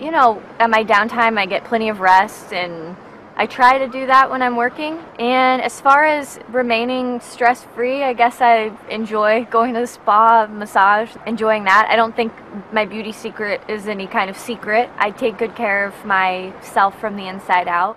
you know, at my downtime, I get plenty of rest and I try to do that when I'm working. And as far as remaining stress free, I guess I enjoy going to the spa, massage, enjoying that. I don't think my beauty secret is any kind of secret. I take good care of myself from the inside out.